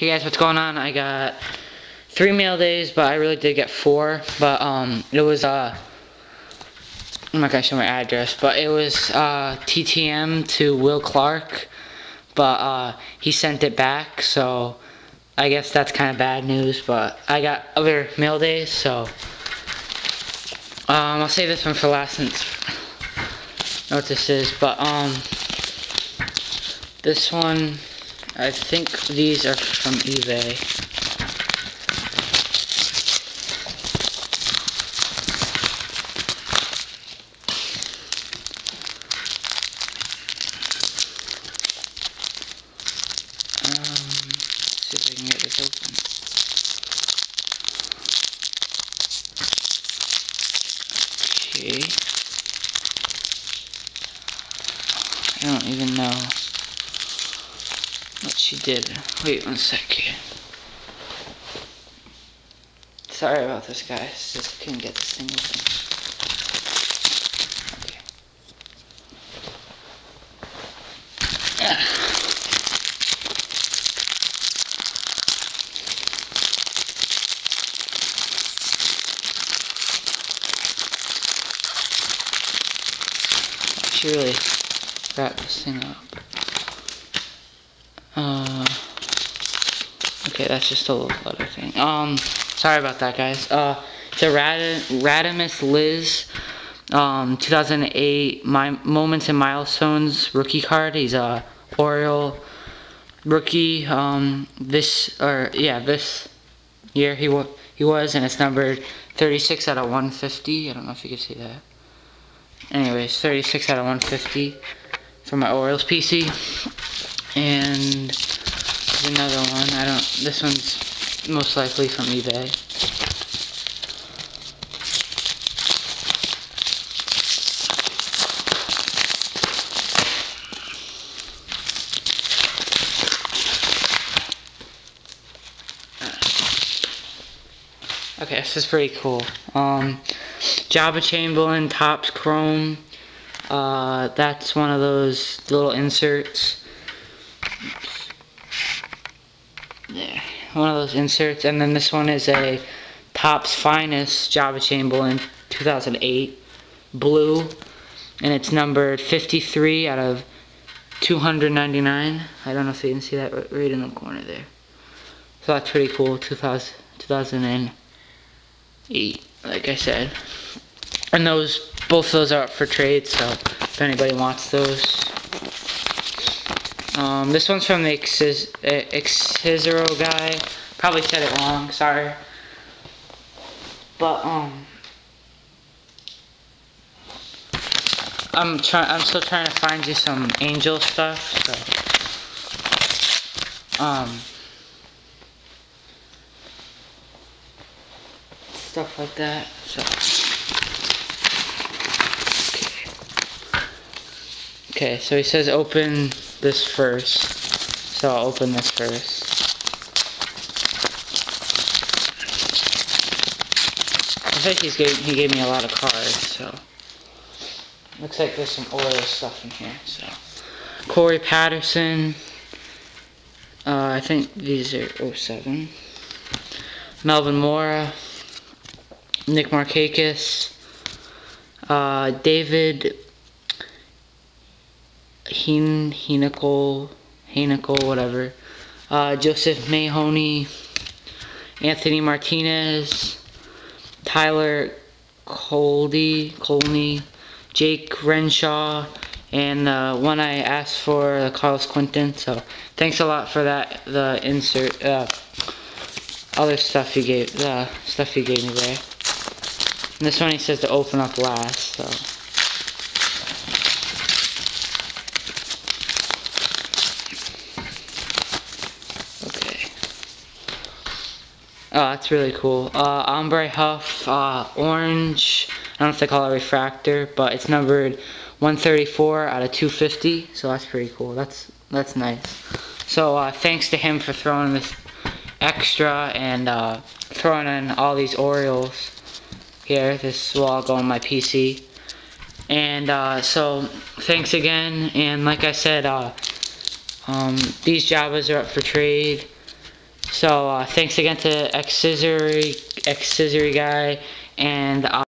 Hey guys, what's going on? I got three mail days, but I really did get four. But um, it was uh, I'm not gonna show my address, but it was uh TTM to Will Clark, but uh he sent it back, so I guess that's kind of bad news. But I got other mail days, so um, I'll save this one for last since I know what this is, but um, this one. I think these are from eBay. Um, see if I can get this open. Okay. I don't even know what she did. Wait one sec here. Sorry about this, guys. Just couldn't get this thing open. Ah. Really wrap this thing up. Uh, okay, that's just a little other thing. Um, sorry about that, guys. Uh, a Rad Radhames Liz, um, 2008 My Moments and Milestones rookie card. He's a Oriole rookie. Um, this or yeah, this year he he was, and it's numbered 36 out of 150. I don't know if you can see that. Anyways, 36 out of 150 for my Orioles PC. And there's another one. I don't. This one's most likely from eBay. Okay, this is pretty cool. Um, Joba Chamberlain Topps Chrome. Uh, that's one of those little inserts. There, one of those inserts, and then this one is a Topps Finest Joba Chamberlain 2008 blue, and it's numbered 53 out of 299. I don't know if you can see that right in the corner there. So that's pretty cool. 2000, 2008, like I said. And those, both those are up for trade, so if anybody wants those. Um, this one's from the Xcicero guy. Probably said it wrong, sorry. But, um, I'm trying, I'm still trying to find you some angel stuff, so, um, stuff like that, so. Okay, so he says open this first. So I'll open this first. I think he's gave, he gave me a lot of cards, so. Looks like there's some oil stuff in here, so. Corey Patterson. Uh, I think these are 07. Melvin Mora. Nick Markakis. Uh, David Heen, Heenickel, Heenickel, whatever. Uh, Joseph Mahoney, Anthony Martinez, Tyler Coldy, Colney, Jake Renshaw, and the one I asked for, the Carlos Quentin. So thanks a lot for that. The insert, uh, other stuff you gave, the stuff you gave me there. And this one he says to open up last. So. Oh, that's really cool. Uh, Aubrey Huff, uh, orange. I don't know if they call it refractor, but it's numbered 134 out of 250. So that's pretty cool. That's that's nice. So uh, thanks to him for throwing this extra and uh, throwing in all these Orioles here. This will all go on my PC. And uh, so thanks again. And like I said, uh, um, these Jobas are up for trade. So uh, thanks again to X Scissory, X Scissory guy, and.